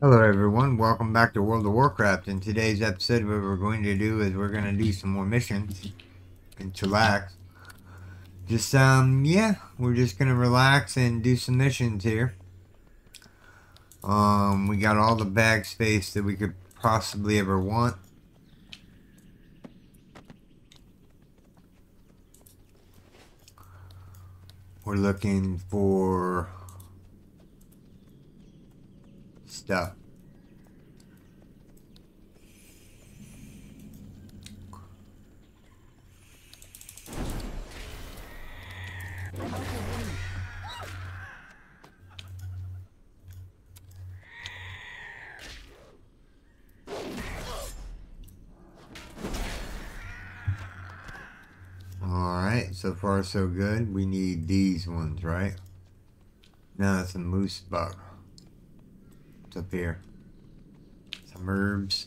Hello everyone, welcome back to World of Warcraft. In today's episode what we're going to do is we're going to do some more missions and chillax. Just, um, yeah, we're just going to relax and do some missions here. Um, we got all the bag space that we could possibly ever want. We're looking for Alright, so far so good. We need these ones, right? Now it's a moose bug. What's up here? Some herbs.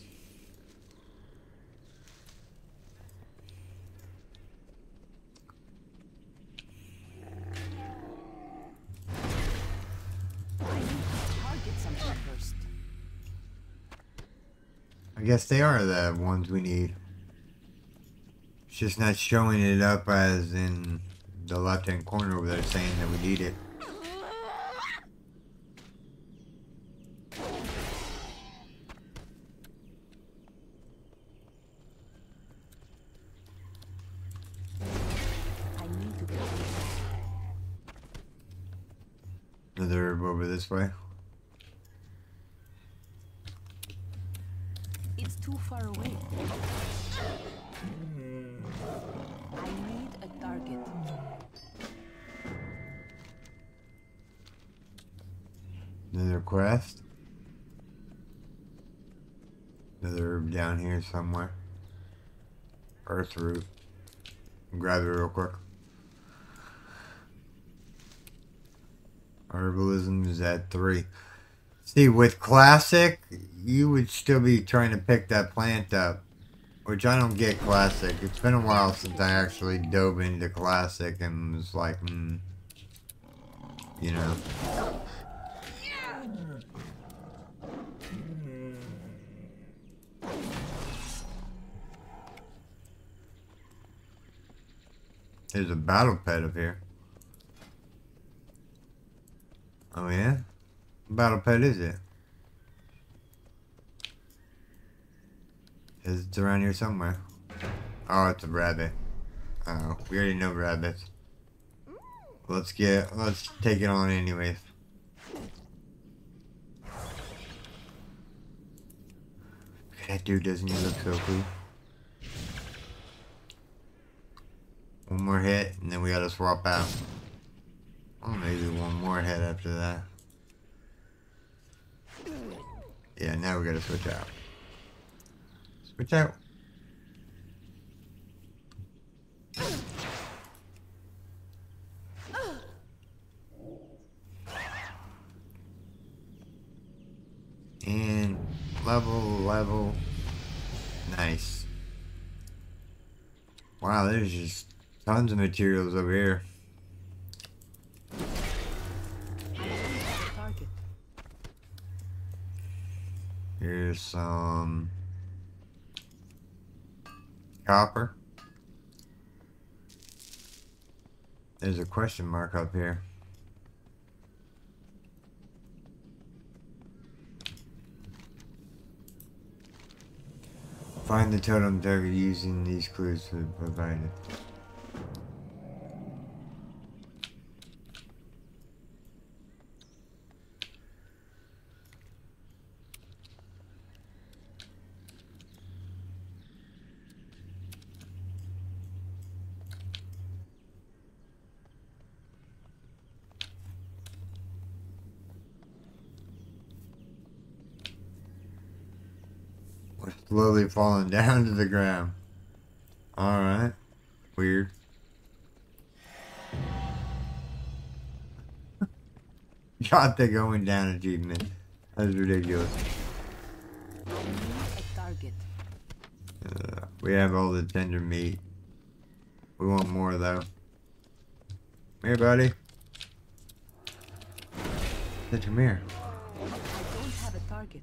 I guess they are the ones we need. It's just not showing it up as in the left hand corner over there saying that we need it. Somewhere. Earth root. Grab it real quick. Herbalism is at three. See, with classic, you would still be trying to pick that plant up. Which I don't get classic. It's been a while since I actually dove into classic and was like, hmm. You know. There's a battle pet up here. Oh yeah? Battle pet is it? Is it around here somewhere? Oh, it's a rabbit. Oh, we already know rabbits. Let's get, let's take it on anyways. That dude doesn't he look so cool? One more hit, and then we gotta swap out. Maybe one more hit after that. Yeah, now we gotta switch out. Switch out. And level, level. Nice. Wow, there's just tons of materials over here. Here's some copper. There's a question mark up here. Find the totem target using these clues provided. We're slowly falling down to the ground. Alright. Weird. Got the going down achievement. That's ridiculous. I need a target. Uh, we have all the tender meat. We want more though. Here, buddy. Sit come here. I don't have a target.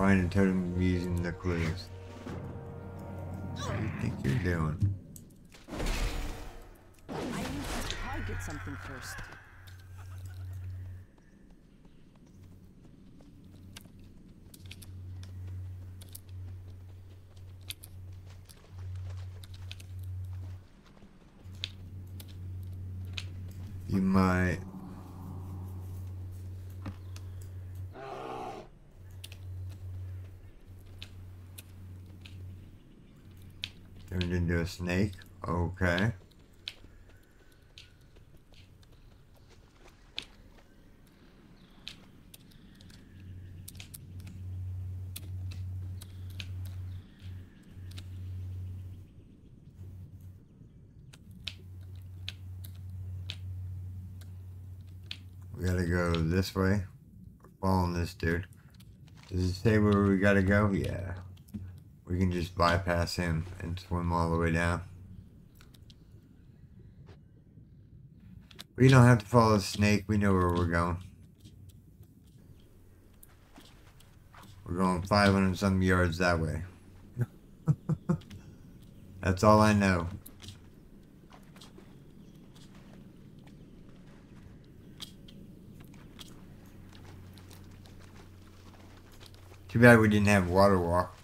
Find a totem using the clues. What do you think you're doing? I need to target something first. You might. Turned into a snake. Okay. We gotta go this way. Following this dude. Does it say where we gotta go? Yeah. We can just bypass him and swim all the way down. We don't have to follow the snake. We know where we're going. We're going 500 some yards that way. That's all I know. Too bad we didn't have water walk.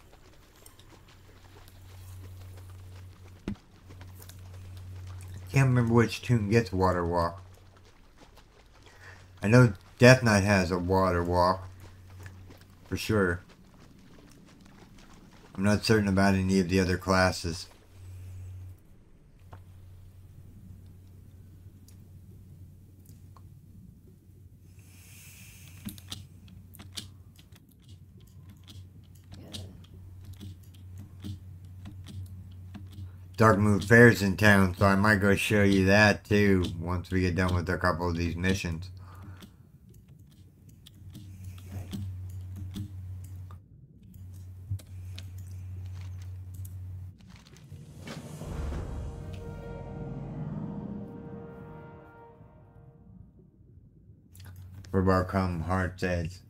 Can't remember which toon gets water walk. I know Death Knight has a water walk. For sure. I'm not certain about any of the other classes. Darkmoon Faire's in town, so I might go show you that too once we get done with a couple of these missions. For bar come heart's edge,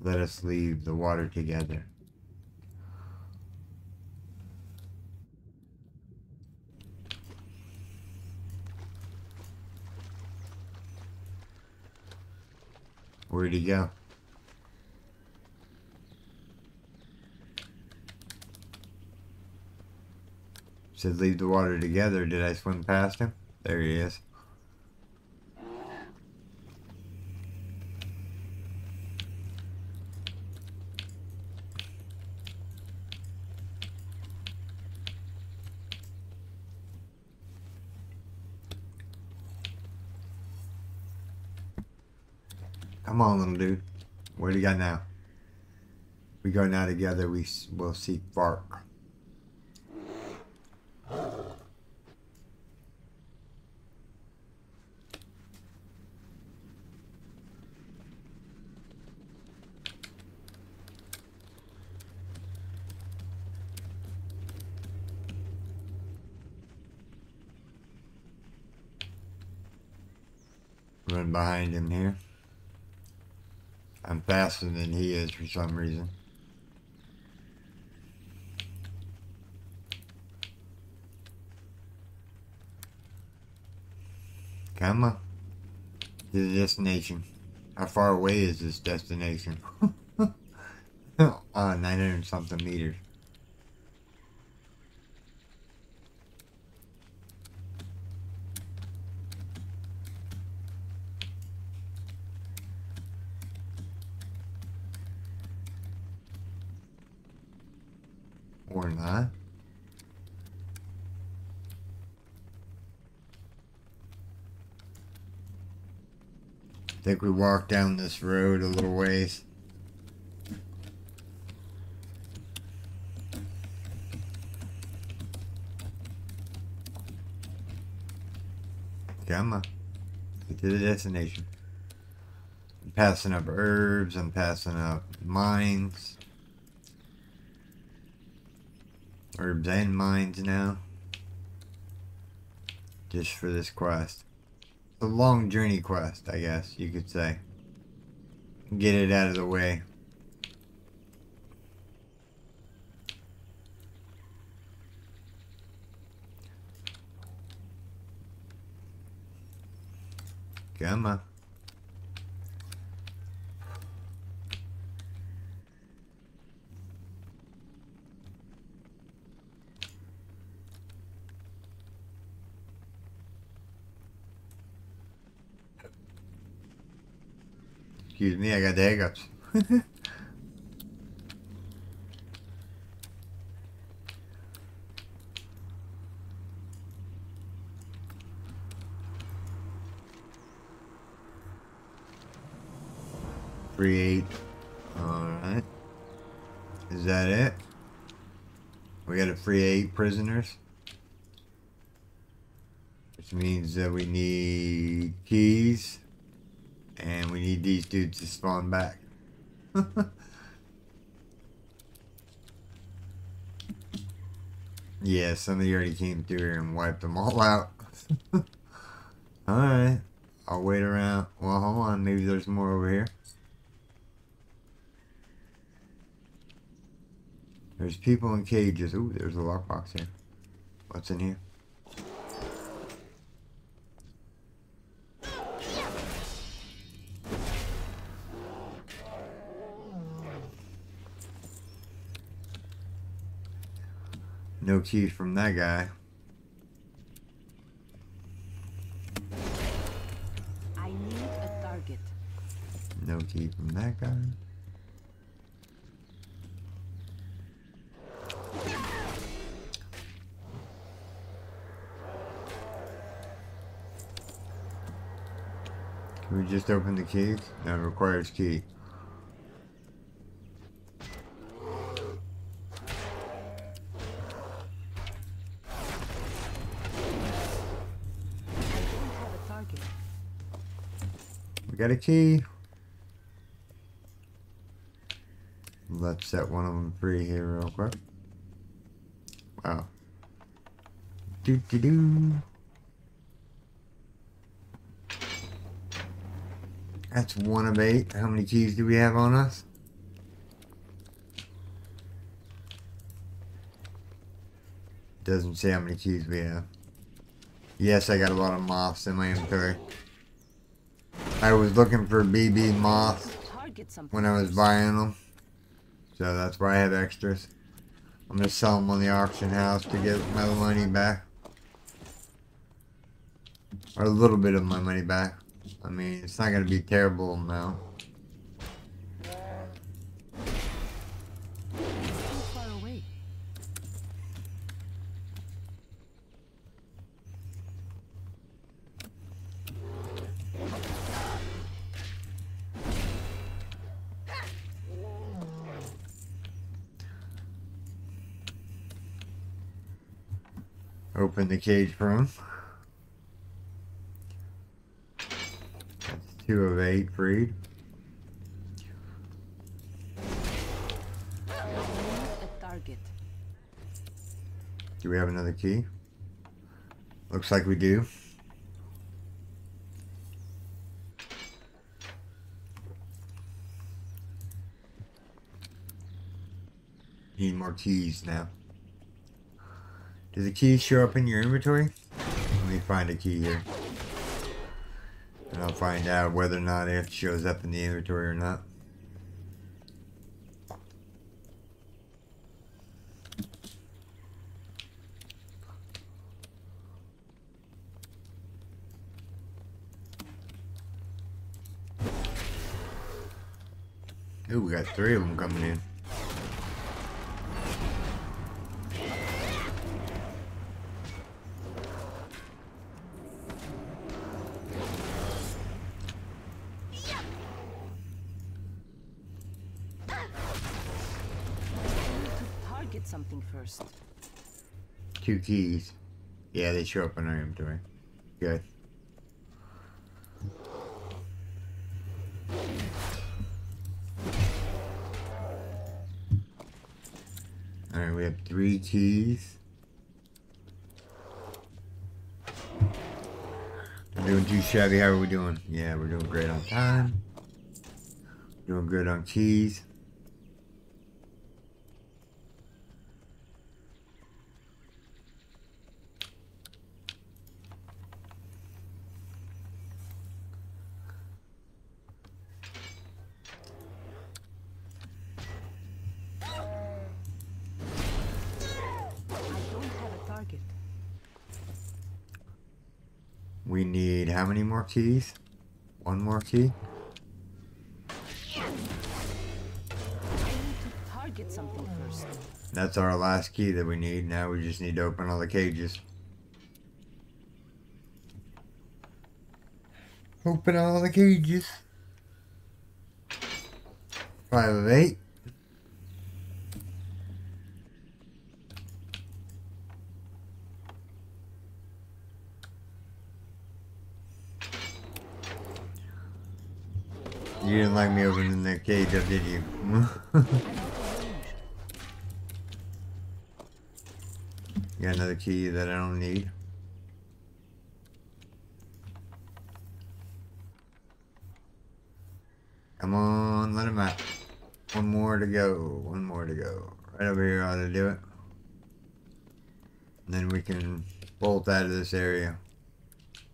let us leave the water together. Where'd he go? Said leave the water together. Did I swim past him? There he is. Come on, little dude. What do you got now? We go now together. We will seek Vark. Run behind him here. Faster than he is for some reason. Come on. To the destination. How far away is this destination? uh, 900 something meters. Or not. Think we walked down this road a little ways. Come on. Get to the destination. I'm passing up herbs, I'm passing up mines. Herbs and mines now. Just for this quest a long journey quest, I guess you could say. Get it out of the way. Come on. Excuse me, I got the hiccups. Free eight. Alright. Is that it? We got a free eight prisoners. Which means that we need keys. Need these dudes to spawn back. yeah, somebody already came through here and wiped them all out. Alright. I'll wait around. Well, hold on. Maybe there's more over here. There's people in cages. Ooh, there's a lockbox here. What's in here? No key from that guy. I need a target. No key from that guy. Can we just open the keys? That requires key. I don't have a target. Got a key. Let's set one of them free here real quick. Wow. Do do do. That's one of eight. How many keys do we have on us? Doesn't say how many keys we have. Yes, I got a lot of moths in my inventory. I was looking for BB something. when I was buying them. So that's why I have extras. I'm gonna sell them on the auction house to get my money back. Or a little bit of my money back. I mean, it's not gonna be a terrible amount. Too far away. Open the cage for him. That's two of eight freed. Do we have another key? Looks like we do. Need more keys now. Do the keys show up in your inventory? Let me find a key here. And I'll find out whether or not it shows up in the inventory or not. Ooh, we got three of them coming in. Two keys. Yeah, they show up in our inventory. Good. Alright, we have three keys. Doing too shabby. How are we doing? Yeah, we're doing great on time. Doing good on keys. We need how many more keys? One more key? That's our last key that we need. Now we just need to open all the cages. Open all the cages. Five of eight. You didn't like me opening the cage up, did you? Got another key that I don't need. Come on, let him out. One more to go. One more to go. Right over here ought to do it. And then we can bolt out of this area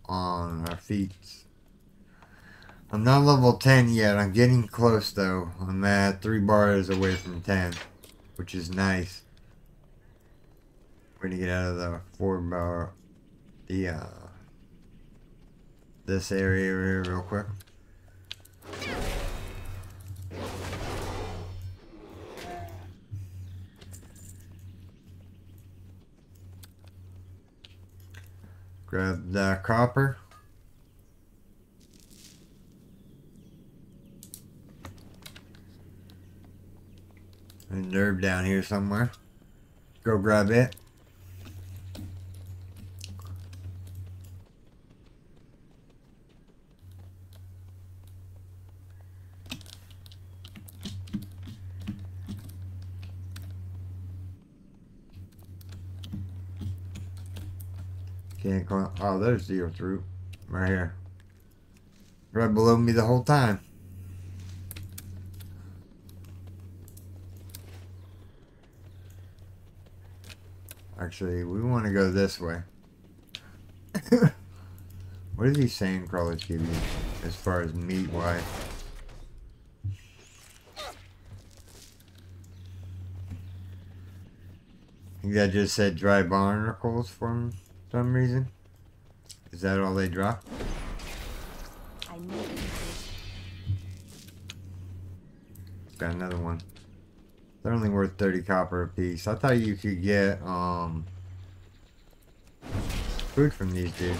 on our feet. I'm not level 10 yet. I'm getting close though. I'm at three bars away from 10, which is nice. We're gonna get out of the four bar, the uh, this area here real quick. Grab the copper. A nerve down here somewhere. Go grab it. Can't climb. Oh, there's the earth. Right here. Right below me the whole time. Actually, we want to go this way. what these sand crawlers give you as far as meat wise? I think that just said dry barnacles for some reason. Is that all they drop? I need. Got another one. They're only worth 30 copper a piece. I thought you could get, um, food from these dudes.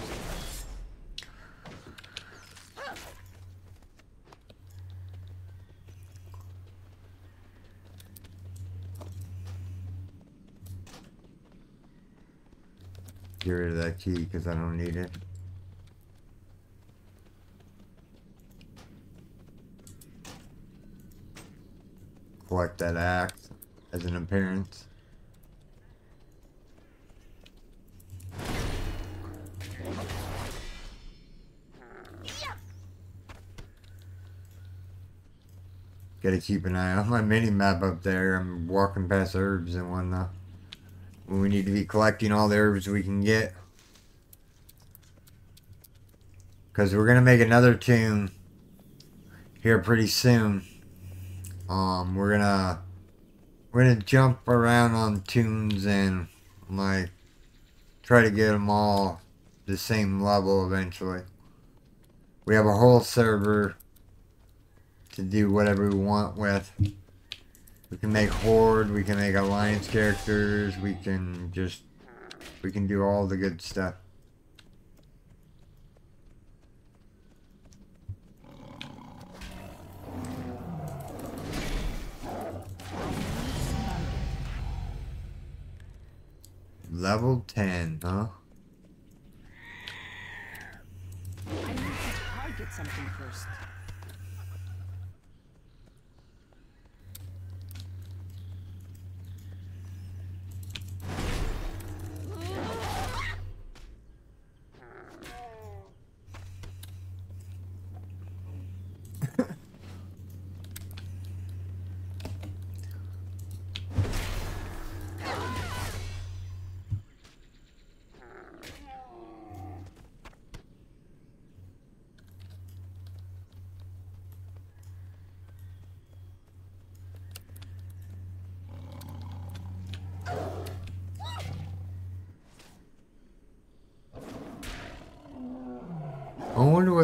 Get rid of that key because I don't need it. collect that axe as an appearance. Gotta keep an eye on my mini map up there. I'm walking past herbs and whatnot. We need to be collecting all the herbs we can get. Because we're to make another toon here pretty soon. Um, we're gonna we're gonna jump around on toons and like try to get them all the same level eventually. We have a whole server to do whatever we want with. We can make horde, we can make alliance characters, we can just we can do all the good stuff. Level 10, huh? I need to target something first.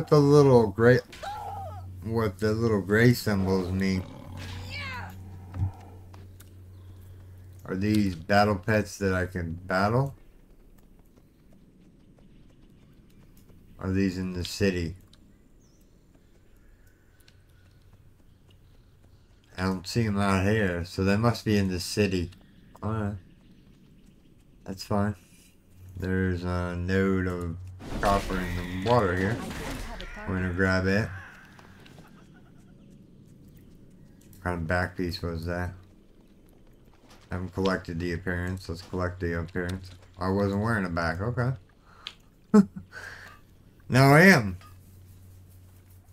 What the little gray, what the little gray symbols mean. Are these battle pets that I can battle? Are these in the city? I don't see them out here, so they must be in the city. Alright. That's fine. There's a node of copper in the water here. I don't have a We're gonna grab it. What kind of back piece was that? I haven't collected the appearance. Let's collect the appearance. I wasn't wearing a back. Okay. now I am.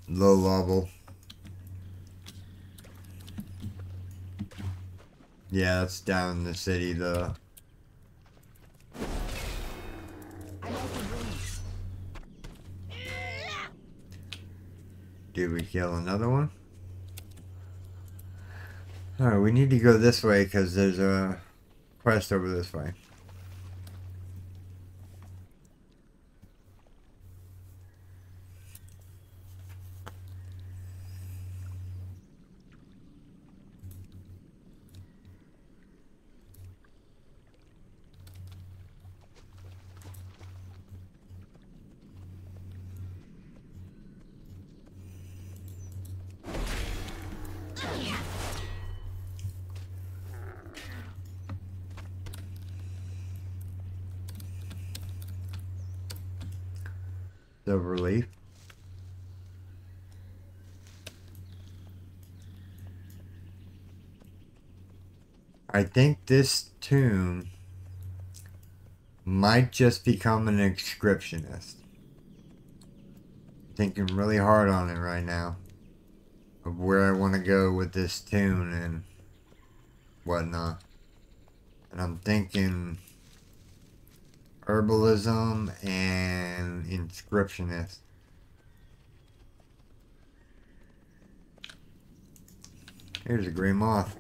Low level. Yeah, that's down in the city. The Did we kill another one? Alright, we need to go this way because there's a quest over this way. Silver leaf. I think this tomb might just become an inscriptionist. Thinking really hard on it right now. Of where I want to go with this toon and whatnot. And I'm thinking herbalism and inscriptionist. Here's a gray moth.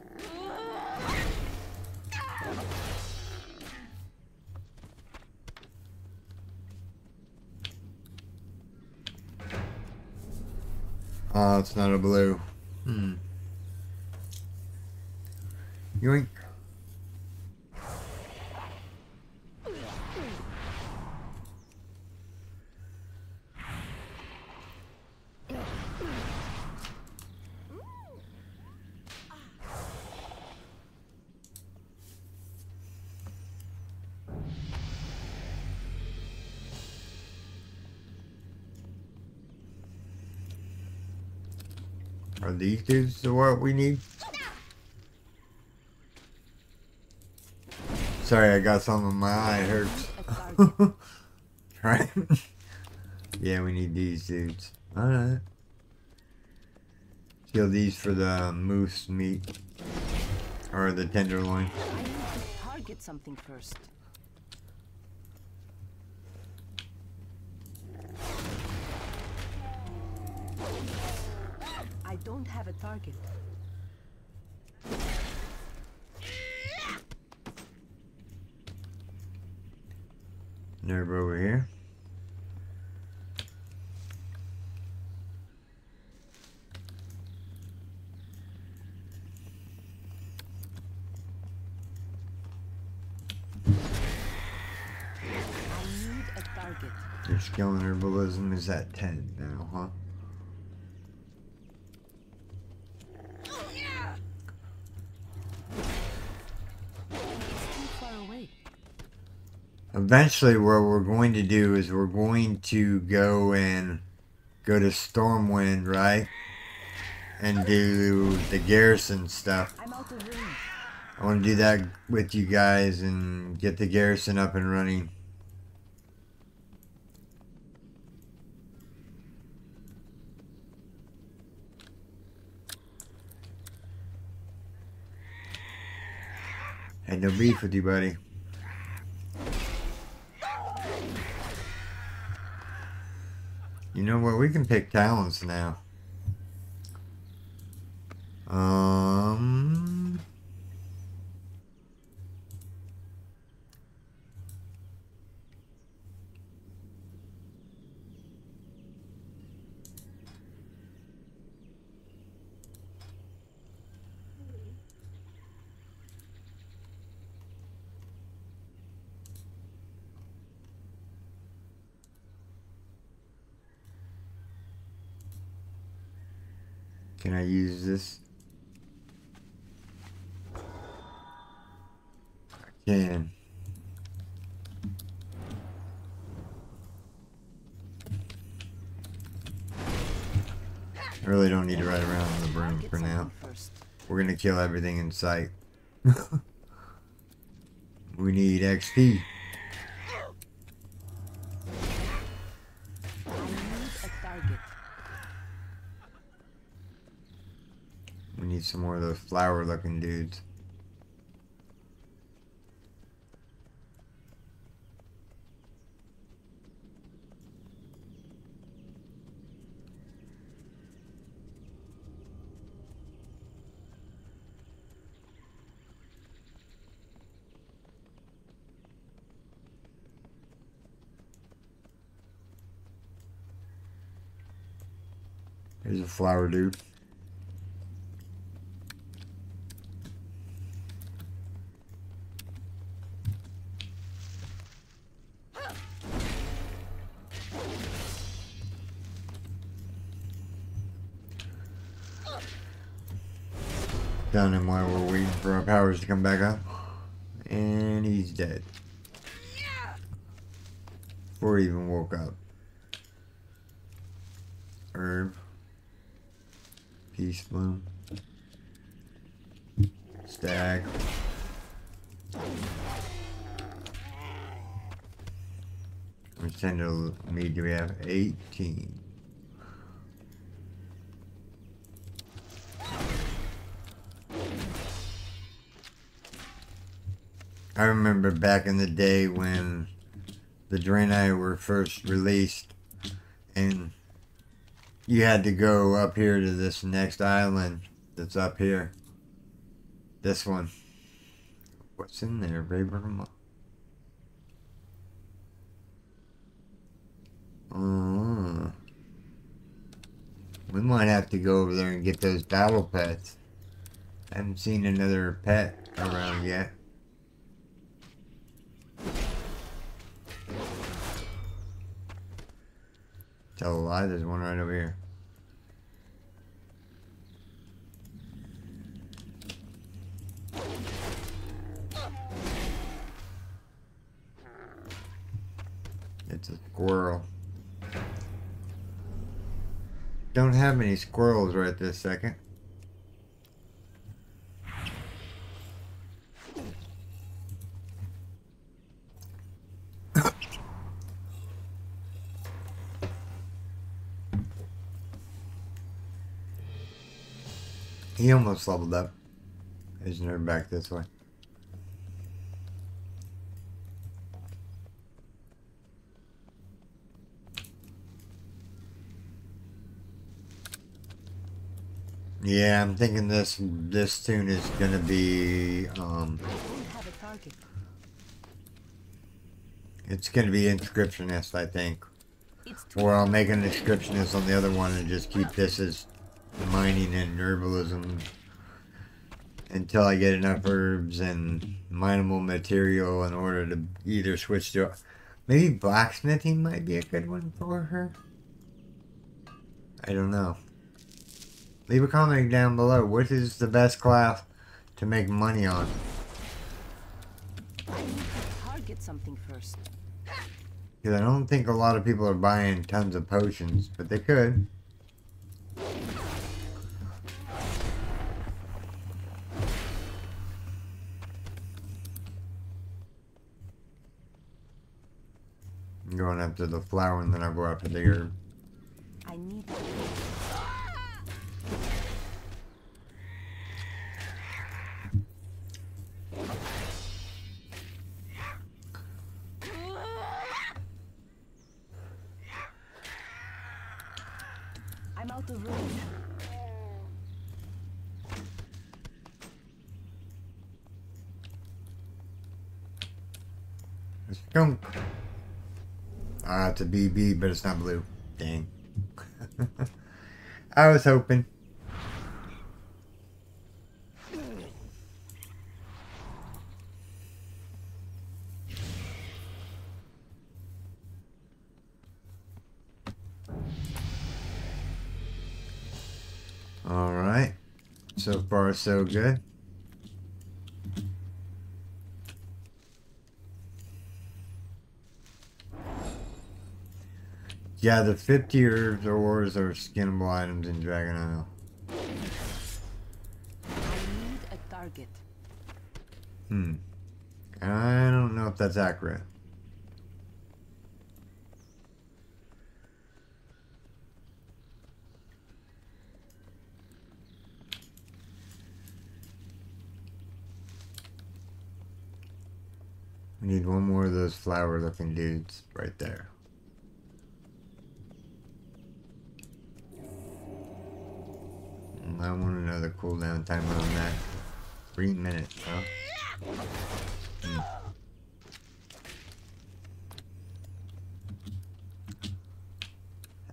Oh, it's not a blue. Hmm. Yoink. These dudes what we need? Sorry, I got something in my eye. It hurts. Right? yeah, we need these dudes. Alright. Kill these for the moose meat. Or the tenderloin. I need to target something first. I don't have a target. Nerve over here. I need a target. Your skill in herbalism is at 10 now, huh? Eventually, what we're going to do is we're going to go and go to Stormwind, right? And do the garrison stuff. I'm out of range. I want to do that with you guys and get the garrison up and running. Had no beef with you, buddy. You know what? We can pick talents now. Um. Can I use this? I can. I really don't need to ride around on the broom for now. We're gonna kill everything in sight. we need XP. I need a target. We need some more of those flower looking dudes. There's a flower dude. While we're waiting for our powers to come back up. And he's dead. Before he even woke up. Herb. Peace bloom. Stag. Which tend to me do we have 18? I remember back in the day when the Draenei were first released and you had to go up here to this next island that's up here. This one. What's in there, Rayburnham? Uh, we might have to go over there and get those battle pets. I haven't seen another pet around yet. Tell a lie, there's one right over here. It's a squirrel. Don't have any squirrels right this second. He almost leveled up. He's never back this way. Yeah, I'm thinking this this toon is gonna be um We have a target. it's gonna be inscriptionist, I think. Or I'll make an inscriptionist on the other one and just keep this as mining and herbalism until I get enough herbs and mineable material in order to either switch to maybe blacksmithing might be a good one for her. I don't know. Leave a comment down below. What is the best class to make money on? I need to target something first. Because I don't think a lot of people are buying tons of potions, but they could. Going after the flower and then I'll go after the herb. I need a BB, but it's not blue. Dang. I was hoping. Alright. So far, so good. Yeah, the 50 herbs or ores are skinnable items in Dragon Isle. I need a target. Hmm. I don't know if that's accurate. We need one more of those flower looking dudes right there. And I want another cooldown time on that. Three minutes, huh? Hmm.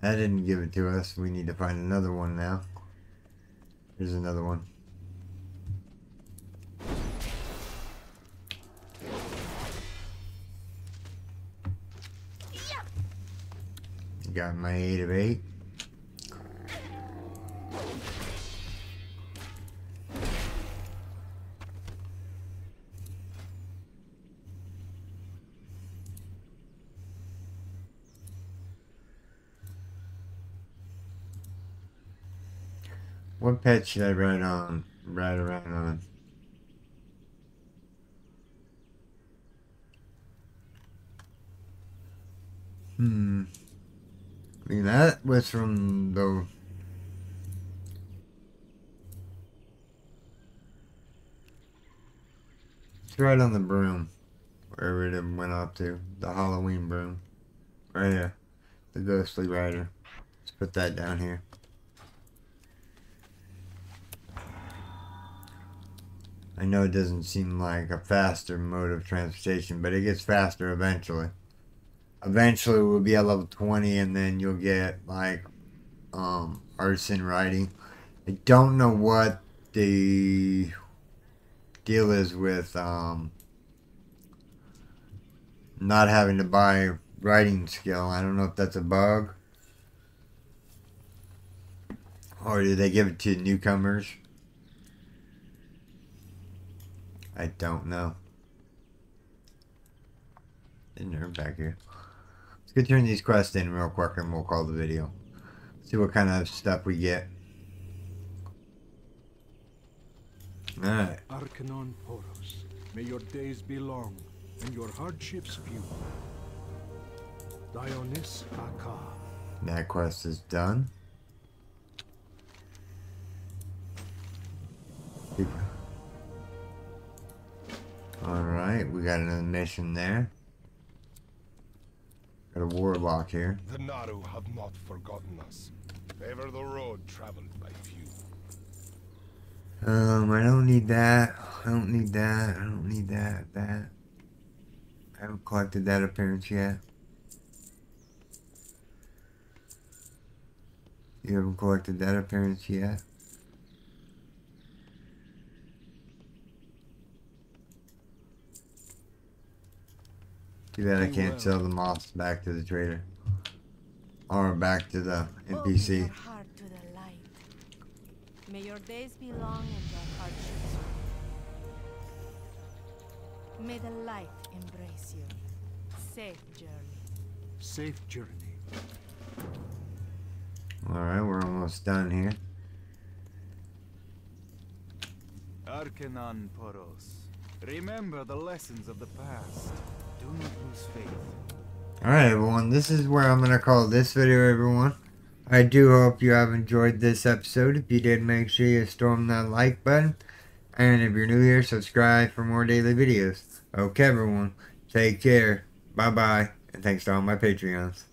That didn't give it to us. We need to find another one now. Here's another one. Got my eight of eight. What pet should I ride on? Ride around on? Hmm. I mean, that was from the. Right on the broom. Wherever it went up to. The Halloween broom. Right here. The Ghostly Rider. Let's put that down here. I know it doesn't seem like a faster mode of transportation, but it gets faster eventually. Eventually we'll be at level 20 and then you'll get like um artisan riding. I don't know what the deal is with um not having to buy riding skill. I don't know if that's a bug. Or do they give it to newcomers? I don't know. Didn't hear back here. Let's go turn these quests in real quick and we'll call the video. See what kind of stuff we get. Alright. Archenon Poros, may your days be long and your hardships few. Dionys Aka, That quest is done. Alright, we got another mission there. Got a warlock here. The Naaru have not forgotten us. Ever the road traveled by few. Um, I don't need that. I don't need that. I don't need that. That. I haven't collected that appearance yet. You haven't collected that appearance yet. Too bad I can't well. sell the moths back to the trader. Or back to the NPC. your heart to the light. May your days be long and your hardships. May the light embrace you. Safe journey. safe journey. Alright, we're almost done here. Archenon Poros. Remember the lessons of the past. Alright everyone, this is where I'm going to call this video everyone. I do hope you have enjoyed this episode. If you did, make sure you storm that like button. And if you're new here, subscribe for more daily videos. Okay everyone, take care. Bye bye. And thanks to all my Patreons.